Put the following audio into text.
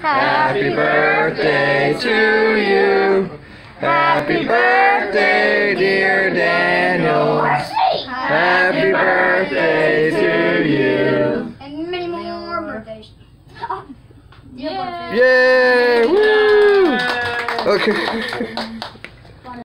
Happy birthday to you. Happy birthday, dear Daniel. Happy birthday to you. And many more birthdays. Yay! Woo! Okay.